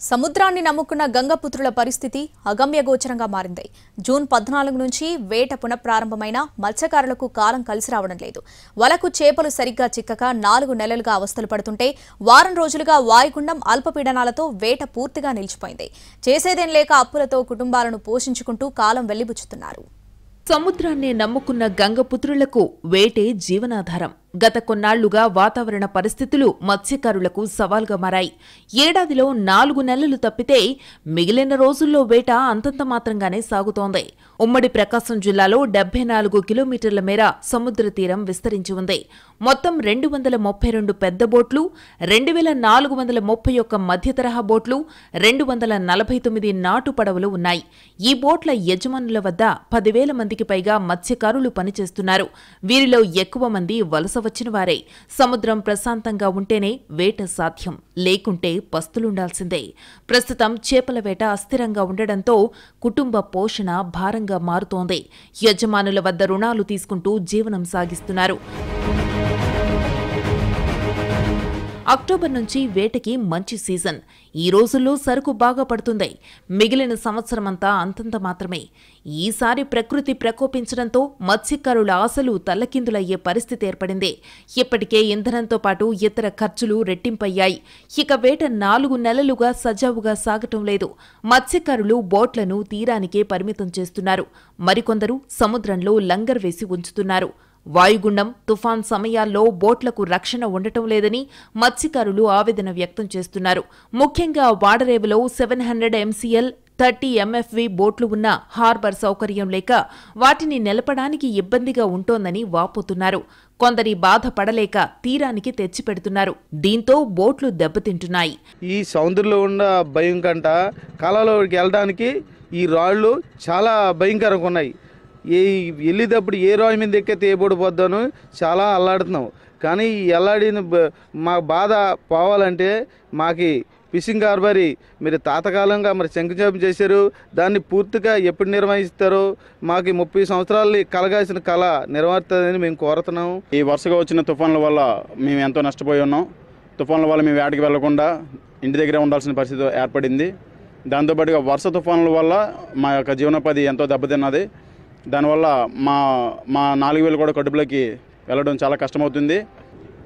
సముద్రాన్ని నమ్ముకున్న గంగపుత్రుల పరిస్థితి అగమ్యగోచరంగా మారింది. జూన్ పద్నాలుగు నుంచి వేట పునఃప్రారంభమైన మత్స్యకారులకు కాలం కలిసి రావడం లేదు. వలకు చేపలు సరిగ్గా చిక్కక నాలుగు నెలలుగా అవస్థలు పడుతుంటే వారం రోజులుగా వాయుగుండం అల్పపీడనాలతో వేట పూర్తిగా నిలిచిపోయింది. చేసేదేం లేక అప్పులతో కుటుంబాలను పోషించుకుంటూ కాలం వెళ్ళిబుచ్చుతున్నారు. సముద్రాన్నే నమ్ముకున్న గంగపుత్రులకు వేటే జీవనాధారం. గత కొన్నాళ్ళుగా వాతావరణ పరిస్థితులు మత్స్యకారులకు సవాల్గా మారాయి. ఏడాదిలో నాలుగు నెలలు తప్పితే మిగిలిన రోజుల్లో వేట అంతంత మాత్రంగానే సాగుతోంది. ఉమ్మడి ప్రకాశం జిల్లాలో డెబ్బై నాలుగు కిలోమీటర్ల మేర సముద్ర తీరం విస్తరించి ఉంది. మొత్తం రెండు వందల ముప్పై రెండు పెద్ద బోట్లు రెండు వేల నాలుగు వందల ముప్పై ఒక్క మధ్య తరహా బోట్లు రెండు వందల నలభై తొమ్మిది నాటు పడవలు ఉన్నాయి. ఈ బోట్ల యజమానుల వద్ద పదివేల మందికి పైగా మత్స్యకారులు పనిచేస్తున్నారు. వీరిలో ఎక్కువ మంది వలస వచ్చిన వారే. సముద్రం ప్రశాంతంగా ఉంటేనే వేట సాధ్యం. లేకుంటే పస్తులుండాల్సిందే. ప్రస్తుతం చేపల వేట అస్థిరంగా ఉండడంతో కుటుంబ పోషణ భారంగా మారుతోంది. యజమానుల వద్ద రుణాలు తీసుకుంటూ జీవనం సాగిస్తున్నారు. అక్టోబర్ నుంచి వేటకి మంచి సీజన్. ఈ రోజుల్లో సరుకు బాగా పడుతుంది. మిగిలిన సంవత్సరమంతా అంతంత మాత్రమే. ఈసారి ప్రకృతి ప్రకోపించడంతో మత్స్యకారుల ఆశలు తల్లకిందులయ్యే పరిస్థితి ఏర్పడింది. ఇప్పటికే ఇంధనంతో పాటు ఇతర ఖర్చులు రెట్టింపయ్యాయి. ఇక వేట నాలుగు నెలలుగా సజావుగా సాగటం లేదు. మత్స్యకారులు బోట్లను తీరానికే పరిమితం చేస్తున్నారు. మరికొందరు సముద్రంలో లంగర్ వేసి ఉంచుతున్నారు. వాయుగుండం తుఫాన్ సమయాల్లో బోట్లకు రక్షణ ఉండటం లేదని మత్స్యకారులు ఆవేదన వ్యక్తం చేస్తున్నారు. ముఖ్యంగా వాడరేవులో seven hundred MCL thirty MFV బోట్లు ఉన్న హార్బర్ సౌకర్యం లేక వాటిని నిలపడానికి ఇబ్బందిగా ఉంటోందని వాపోతున్నారు. కొందరి బాధ పడలేక తీరానికి తెచ్చిపెడుతున్నారు. దీంతో బోట్లు దెబ్బతింటున్నాయి. ఈ సముద్రంలో ఉన్న భయం కంట కాలంలోకి వెళ్ళడానికి ఈ రాళ్ళు చాలా భయంకరంగా ఉన్నాయి. ఏ వెళ్ళేటప్పుడు ఏ రాయి మీద ఎక్కితే ఏ పడిపోద్దాను చాలా అల్లాడుతున్నాం. కానీ ఈ ఎల్లాడిన మా బాధ పోవాలంటే మాకి ఫిషింగ్ హార్బరీ మీరు తాతకాలంగా మరి శంకుచాపం చేశారు దాన్ని పూర్తిగా ఎప్పుడు నిర్వహిస్తారో? మాకు ముప్పై సంవత్సరాలు కలగాల్సిన కళ నెరవేరుతుందని మేము కోరుతున్నాము ఈ వరుసగా వచ్చిన తుఫాన్ల వల్ల మేము ఎంతో నష్టపోయి ఉన్నాం. తుఫాన్ల వల్ల మేము వేటకి వెళ్ళకుండా ఇంటి దగ్గరే ఉండాల్సిన పరిస్థితి ఏర్పడింది. దాంతోపాటుగా వర్ష తుఫాన్ల వల్ల మా యొక్క జీవనోపాధి ఎంతో దెబ్బతిన్నది. దానివల్ల మా మా నాలుగు వేలు కూడా కడుపులోకి వెళ్ళడం చాలా కష్టమవుతుంది.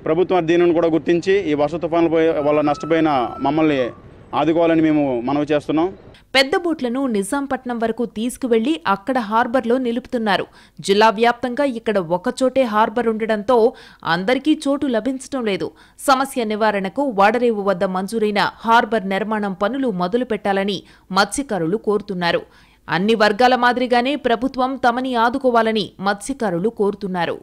ప్రభుత్వం దీనిని కూడా గుర్తించి ఈ వర్ష తుఫాన్ల పోయి- వల్ల నష్టపోయిన మమ్మల్ని ఆదుకోవాలని మేము మనవి చేస్తున్నాం. పెద్ద బోట్లను నిజాంపట్నం వరకు తీసుకువెళ్ళి అక్కడ హార్బర్లో నిలుపుతున్నారు. జిల్లా వ్యాప్తంగా ఇక్కడ ఒకచోటే హార్బర్ ఉండడంతో అందరికీ చోటు లభించడం లేదు. సమస్య నివారణకు వాడరేవు వద్ద మంజూరైన హార్బర్ నిర్మాణం పనులు మొదలు పెట్టాలని మత్స్యకారులు కోరుతున్నారు. అన్ని వర్గాల మాదిరిగానే ప్రభుత్వం తమని ఆదుకోవాలని మత్స్యకారులు కోరుతున్నారు.